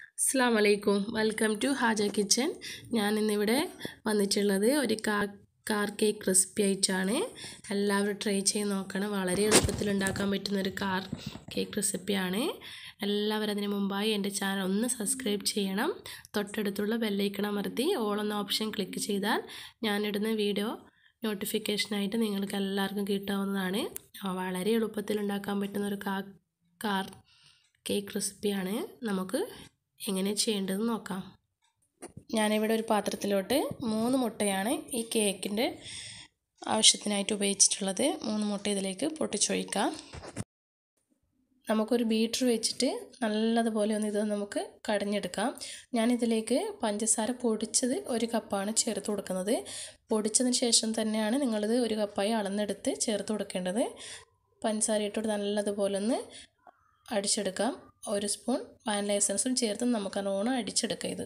അസ്സാം വലൈക്കും welcome to ഹാജ kitchen. ഞാൻ ഇന്നിവിടെ വന്നിട്ടുള്ളത് ഒരു കാ കാർ കേക്ക് റെസിപ്പി ആയിട്ടാണ്. എല്ലാവരും ട്രൈ ചെയ്ത് നോക്കണം. വളരെ എളുപ്പത്തിൽ ഉണ്ടാക്കാൻ പറ്റുന്ന ഒരു കാർ കേക്ക് റെസിപ്പിയാണ് എല്ലാവരും അതിന് മുമ്പായി എന്റെ ചാനൽ ഒന്ന് സബ്സ്ക്രൈബ് ചെയ്യണം. തൊട്ടടുത്തുള്ള ബെല്ലൈക്കൺ അമർത്തി എന്ന ഓപ്ഷൻ ക്ലിക്ക് ചെയ്താൽ ഞാനിടുന്ന വീഡിയോ നോട്ടിഫിക്കേഷനായിട്ട് നിങ്ങൾക്ക് എല്ലാവർക്കും കിട്ടാവുന്നതാണ്. വളരെ എളുപ്പത്തിൽ ഉണ്ടാക്കാൻ പറ്റുന്ന ഒരു കാർ കേക്ക് റെസിപ്പിയാണ് നമുക്ക് എങ്ങനെ ചെയ്യേണ്ടതെന്ന് നോക്കാം. ഞാനിവിടെ ഒരു പാത്രത്തിലോട്ട് മൂന്ന് മുട്ടയാണ് ഈ കേക്കിന്റെ ആവശ്യത്തിനായിട്ട് ഉപയോഗിച്ചിട്ടുള്ളത്. മൂന്ന് മുട്ട ഇതിലേക്ക് പൊട്ടിച്ചൊഴിക്കാം. നമുക്കൊരു ബീറ്റർ വെച്ചിട്ട് നല്ലതുപോലെ ഒന്ന് ഇത് നമുക്ക് കടഞ്ഞെടുക്കാം. ഞാനിതിലേക്ക് പഞ്ചസാര പൊടിച്ചത് ഒരു കപ്പാണ് ചേർത്ത് കൊടുക്കുന്നത്. പൊടിച്ചതിന് ശേഷം തന്നെയാണ് നിങ്ങളിത് ഒരു കപ്പായി അളന്നെടുത്ത് ചേർത്ത് കൊടുക്കേണ്ടത്. പഞ്ചസാര ഇട്ടോട് നല്ലതുപോലെ ഒന്ന് അടിച്ചെടുക്കാം. ഒരു സ്പൂൺ വാനില എസൻസും ചേർത്ത് നമുക്ക് നല്ലോണം അടിച്ചെടുക്കാം ഇത്.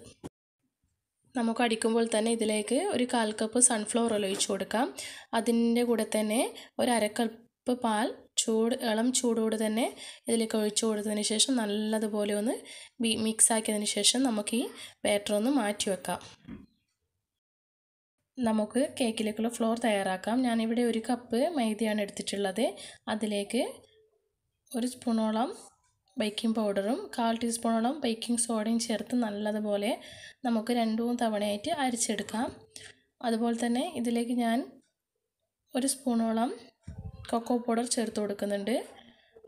നമുക്ക് അടിക്കുമ്പോൾ തന്നെ ഇതിലേക്ക് ഒരു കാൽ കപ്പ് സൺഫ്ലവർ ഓയിൽ ഒഴിച്ചു കൊടുക്കാം. അതിന്റെ കൂടെ തന്നെ ഒരു അരക്കപ്പ് പാൽ ചൂട് ഇളം ചൂടോട് തന്നെ ഇതിലേക്ക് ഒഴിച്ചു കൊടുത്തതിന് ശേഷം നല്ലതുപോലെ ഒന്ന് മിക്സ് ആക്കിയതിന് ശേഷം നമുക്ക് ഈ ബാറ്റർ ഒന്ന് മാറ്റി വെക്കാം. നമുക്ക് കേക്കിലേക്കുള്ള ഫ്ലോർ തയ്യാറാക്കാം. ഞാനിവിടെ ഒരു കപ്പ് മൈദയാണ് എടുത്തിട്ടുള്ളത്. അതിലേക്ക് ഒരു സ്പൂണോളം ബേക്കിംഗ് പൗഡറും കാൽ ടീസ്പൂണോളം ബേക്കിംഗ് സോഡയും ചേർത്ത് നല്ലതുപോലെ നമുക്ക് രണ്ട് മൂന്ന് തവണയായിട്ട് അരിച്ചെടുക്കാം. അതുപോലെ തന്നെ ഇതിലേക്ക് ഞാൻ ഒരു സ്പൂണോളം കൊക്കോ പൗഡർ ചേർത്ത് കൊടുക്കുന്നുണ്ട്.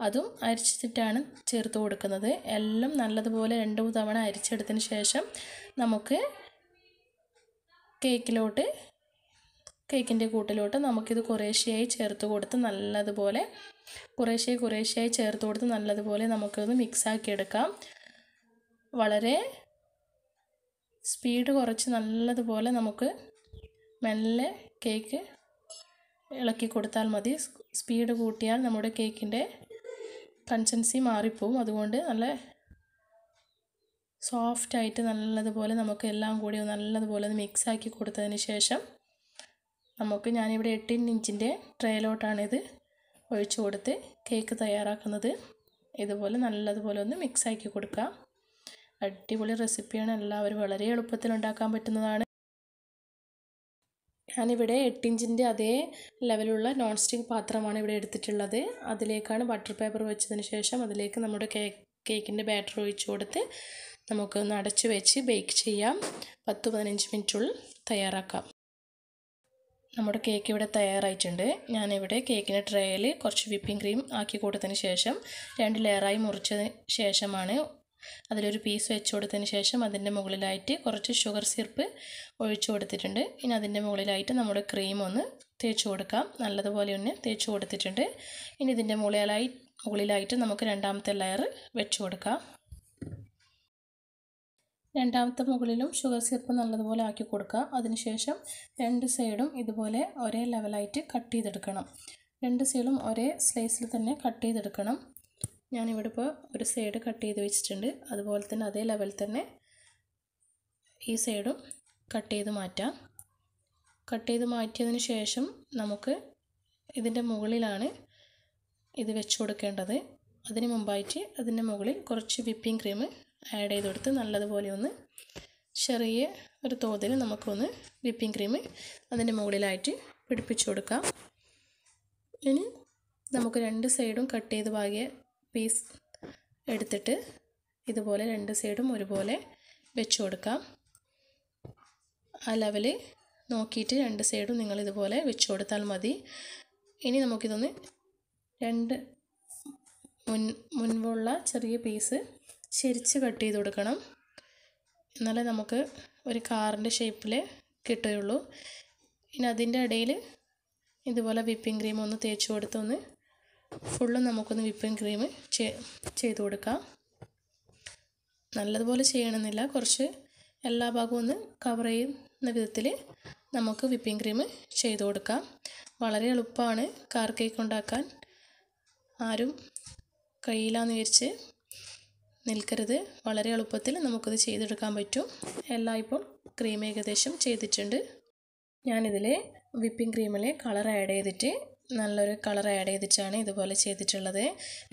അതും അരിച്ചിട്ടാണ് ചേർത്ത് കൊടുക്കുന്നത്. എല്ലാം നല്ലതുപോലെ രണ്ട് മൂന്ന് തവണ അരിച്ചെടുത്തതിന് ശേഷം നമുക്ക് കേക്കിലോട്ട് കേക്കിന്റെ കൂട്ടിലോട്ട് നമുക്കിത് കുറേശ്ശെയായി ചേർത്ത് കൊടുത്ത് നല്ലതുപോലെ കുറേശ്ശെ കുറേശ്ശെയായി ചേർത്ത് കൊടുത്ത് നല്ലതുപോലെ നമുക്കിത് മിക്സാക്കി എടുക്കാം വളരെ സ്പീഡ് കുറച്ച് നല്ലതുപോലെ നമുക്ക് മെല്ലെ കേക്ക് ഇളക്കി കൊടുത്താൽ മതി. സ്പീഡ് കൂട്ടിയാൽ നമ്മുടെ കേക്കിന്റെ കൺസിസ്റ്റൻസി മാറിപ്പോവും. അതുകൊണ്ട് നല്ല സോഫ്റ്റായിട്ട് നല്ലതുപോലെ നമുക്ക് എല്ലാം കൂടി നല്ലതുപോലെ മിക്സാക്കി കൊടുത്തതിന് ശേഷം നമുക്ക് ഞാനിവിടെ എട്ടിൻ ഇഞ്ചിന്റെ ട്രേയിലോട്ടാണിത് ഒഴിച്ചു കൊടുത്ത് കേക്ക് തയ്യാറാക്കുന്നത്. ഇതുപോലെ നല്ലതുപോലെ ഒന്ന് മിക്സ് ആക്കി കൊടുക്കാം. അടിപൊളി റെസിപ്പിയാണ്. എല്ലാവരും വളരെ എളുപ്പത്തിൽ ഉണ്ടാക്കാൻ പറ്റുന്നതാണ്. ഞാനിവിടെ എട്ടിഞ്ചിന്റെ അതേ ലെവലുള്ള നോൺ സ്റ്റിക്ക് പാത്രമാണ് ഇവിടെ എടുത്തിട്ടുള്ളത്. അതിലേക്കാണ് ബട്ടർ പേപ്പർ വെച്ചതിന് ശേഷം അതിലേക്ക് നമ്മുടെ കേക്ക് കേക്കിന്റെ ബാറ്റർ ഒഴിച്ച് കൊടുത്ത് നമുക്ക് അടച്ചു വെച്ച് ബേക്ക് ചെയ്യാം. പത്ത് പതിനഞ്ച് മിനിറ്റുള്ളിൽ തയ്യാറാക്കാം. നമ്മുടെ കേക്ക് ഇവിടെ തയ്യാറായിട്ടുണ്ട്. ഞാനിവിടെ കേക്കിന്റെ ട്രേയിൽ കുറച്ച് വിപ്പിംഗ് ക്രീം ആക്കി കൊടുത്തതിന് ശേഷം രണ്ട് ലെയറായി മുറിച്ചതിന് ശേഷമാണ് അതിലൊരു പീസ് വെച്ച് കൊടുത്തതിന് ശേഷം അതിന്റെ മുകളിലായിട്ട് കുറച്ച് ഷുഗർ സിറപ്പ് ഒഴിച്ചു കൊടുത്തിട്ടുണ്ട്. ഇനി അതിന്റെ മുകളിലായിട്ട് നമ്മുടെ ക്രീം ഒന്ന് തേച്ച് കൊടുക്കാം. നല്ലതുപോലെ ഒന്ന് തേച്ച് കൊടുത്തിട്ടുണ്ട്. ഇനി ഇതിന്റെ മുകളിലായി മുകളിലായിട്ട് നമുക്ക് രണ്ടാമത്തെ ലെയർ വെച്ച് കൊടുക്കാം. രണ്ടാമത്തെ മുകളിലും ഷുഗർ സിറപ്പ് നല്ലതുപോലെ ആക്കി കൊടുക്കുക. അതിനുശേഷം രണ്ട് സൈഡും ഇതുപോലെ ഒരേ ലെവലായിട്ട് കട്ട് ചെയ്തെടുക്കണം. രണ്ട് സൈഡും ഒരേ സ്ലൈസിൽ തന്നെ കട്ട് ചെയ്തെടുക്കണം. ഞാനിവിടെ ഇപ്പോൾ ഒരു സൈഡ് കട്ട് ചെയ്ത് വെച്ചിട്ടുണ്ട്. അതുപോലെ തന്നെ അതേ ലെവലിൽ തന്നെ ഈ സൈഡും കട്ട് ചെയ്ത് മാറ്റാം. കട്ട് ചെയ്ത് മാറ്റിയതിന് ശേഷം നമുക്ക് ഇതിന്റെ മുകളിലാണ് ഇത് വെച്ച് കൊടുക്കേണ്ടത്. അതിന് മുമ്പായിട്ട് അതിന്റെ മുകളിൽ കുറച്ച് വിപ്പിംഗ് ക്രീം ആഡ് ചെയ്ത് കൊടുത്ത് നല്ലതുപോലെ ഒന്ന് ചെറിയ ഒരു തോതിൽ നമുക്കൊന്ന് വിപ്പിംഗ് ക്രീം അതിന്റെ മുകളിലായിട്ട് പിടിപ്പിച്ച് കൊടുക്കാം. ഇനി നമുക്ക് രണ്ട് സൈഡും കട്ട് ചെയ്ത് പാകിയ പീസ് എടുത്തിട്ട് ഇതുപോലെ രണ്ട് സൈഡും ഒരുപോലെ വെച്ച് കൊടുക്കാം. ആ ലെവൽ നോക്കിയിട്ട് രണ്ട് സൈഡും നിങ്ങൾ ഇതുപോലെ വെച്ച് കൊടുത്താൽ മതി. ഇനി നമുക്കിതൊന്ന് രണ്ട് മുൻ മുൻപുള്ള ചെറിയ പീസ് ചെരിച്ച് കട്ട് ചെയ്ത് കൊടുക്കണം. എന്നാലേ നമുക്ക് ഒരു കാറിന്റെ ഷേപ്പിൽ കിട്ടുകയുള്ളൂ. ഇനി അതിന്റെ ഇടയിൽ ഇതുപോലെ വിപ്പിംഗ് ക്രീം ഒന്ന് തേച്ച് കൊടുത്തൊന്ന് ഫുള്ളും നമുക്കൊന്ന് വിപ്പിംഗ് ക്രീം ചെയ്ത് കൊടുക്കാം. നല്ലതുപോലെ ചെയ്യണമെന്നില്ല. കുറച്ച് എല്ലാ ഭാഗവും ഒന്ന് കവർ ചെയ്യുന്ന വിധത്തിൽ നമുക്ക് വിപ്പിംഗ് ക്രീം ചെയ്ത് കൊടുക്കാം. വളരെ എളുപ്പമാണ് കാർ കേക്ക് ഉണ്ടാക്കാൻ. ആരും കഴിയില്ലാന്ന് വിചാരിച്ച് നിൽക്കരുത്. വളരെ എളുപ്പത്തിൽ നമുക്കത് ചെയ്തെടുക്കാൻ പറ്റും. എല്ലാം ഇപ്പോൾ ക്രീം ഏകദേശം ചെയ്തിട്ടുണ്ട്. ഞാനിതിൽ വിപ്പിംഗ് ക്രീമിൽ കളർ ആഡ് ചെയ്തിട്ട് നല്ലൊരു കളർ ആഡ് ചെയ്തിട്ടാണ് ഇതുപോലെ ചെയ്തിട്ടുള്ളത്.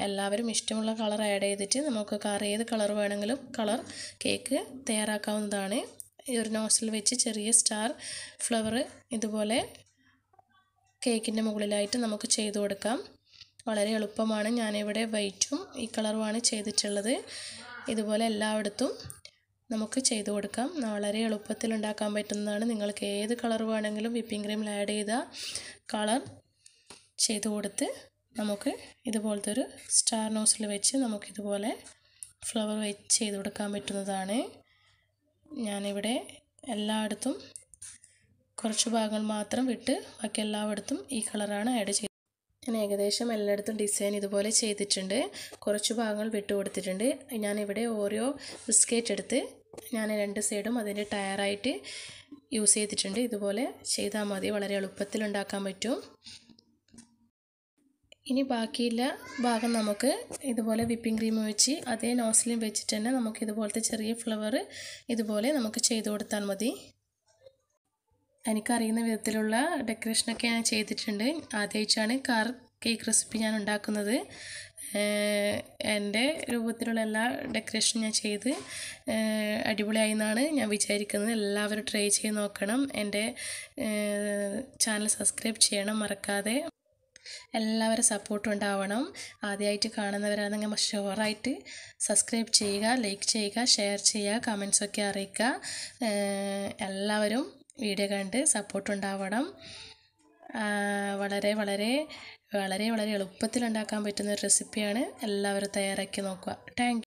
എല്ലാവരും ഇഷ്ടമുള്ള കളർ ആഡ് ചെയ്തിട്ട് നമുക്ക് കാർ ഏത് കളർ വേണമെങ്കിലും കളർ കേക്ക് തയ്യാറാക്കാവുന്നതാണ്. ഈ ഒരു നോസിൽ വെച്ച് ചെറിയ സ്റ്റാർ ഫ്ലവർ ഇതുപോലെ കേക്കിന്റെ മുകളിലായിട്ട് നമുക്ക് ചെയ്തു കൊടുക്കാം. വളരെ എളുപ്പമാണ്. ഞാനിവിടെ വൈറ്റും ഈ കളറുമാണ് ചെയ്തിട്ടുള്ളത്. ഇതുപോലെ എല്ലായിടത്തും നമുക്ക് ചെയ്തു കൊടുക്കാം. വളരെ എളുപ്പത്തിൽ ഉണ്ടാക്കാൻ പറ്റുന്നതാണ്. നിങ്ങൾക്ക് ഏത് കളർ വേണമെങ്കിലും വിപ്പിംഗ് ക്രീമിൽ ആഡ് ചെയ്ത കളർ ചെയ്തു കൊടുത്ത് നമുക്ക് ഇതുപോലത്തെ ഒരു സ്റ്റാർ നോസിൽ വെച്ച് നമുക്കിതുപോലെ ഫ്ലവർ വെച്ച് ചെയ്ത് കൊടുക്കാൻ പറ്റുന്നതാണ്. ഞാനിവിടെ എല്ലായിടത്തും കുറച്ച് ഭാഗങ്ങൾ മാത്രം വിട്ട് ബാക്കി എല്ലായിടത്തും ഈ കളറാണ് ആഡ് ചെയ്തത്. ഞാൻ ഏകദേശം എല്ലായിടത്തും ഡിസൈൻ ഇതുപോലെ ചെയ്തിട്ടുണ്ട്. കുറച്ച് ഭാഗങ്ങൾ വിട്ട് കൊടുത്തിട്ടുണ്ട് ഞാനിവിടെ ഓരോ ബിസ്ക്കറ്റ് എടുത്ത് ഞാൻ രണ്ട് സൈഡും അതിന്റെ ടയറായിട്ട് യൂസ് ചെയ്തിട്ടുണ്ട്. ഇതുപോലെ ചെയ്താൽ മതി. വളരെ എളുപ്പത്തിൽ ഉണ്ടാക്കാൻ പറ്റും. ഇനി ബാക്കിയുള്ള ഭാഗം നമുക്ക് ഇതുപോലെ വിപ്പിംഗ് ക്രീം വെച്ച് അതേ നോസിലും വെച്ചിട്ട് തന്നെ നമുക്ക് ഇതുപോലത്തെ ചെറിയ ഫ്ലവർ ഇതുപോലെ നമുക്ക് ചെയ്തു കൊടുത്താൽ മതി. എനിക്കറിയുന്ന വിധത്തിലുള്ള ഡെക്കറേഷനൊക്കെ ഞാൻ ചെയ്തിട്ടുണ്ട്. ആദ്യമായിട്ടാണ് കാർ കേക്ക് റെസിപ്പി ഞാൻ ഉണ്ടാക്കുന്നത്. എന്റെ രൂപത്തിലുള്ള എല്ലാ ഡെക്കറേഷനും ഞാൻ ചെയ്ത് അടിപൊളിയായി എന്നാണ് ഞാൻ വിചാരിക്കുന്നത്. എല്ലാവരും ട്രൈ ചെയ്ത് നോക്കണം. എന്റെ ചാനൽ സബ്സ്ക്രൈബ് ചെയ്യണം മറക്കാതെ. എല്ലാവരും സപ്പോർട്ടും ഉണ്ടാവണം. ആദ്യമായിട്ട് കാണുന്നവരാണെങ്കിൽ ഷുവറായിട്ട് സബ്സ്ക്രൈബ് ചെയ്യുക ലൈക്ക് ചെയ്യുക ഷെയർ ചെയ്യുക കമൻസൊക്കെ അറിയിക്കുക. എല്ലാവരും വീഡിയോ കണ്ട് സപ്പോർട്ട് ഉണ്ടാവണം. വളരെ വളരെ വളരെ വളരെ എളുപ്പത്തിൽ ഉണ്ടാക്കാൻ പറ്റുന്ന ഒരു റെസിപ്പിയാണ് എല്ലാവരും തയ്യാറാക്കി നോക്കുക. താങ്ക്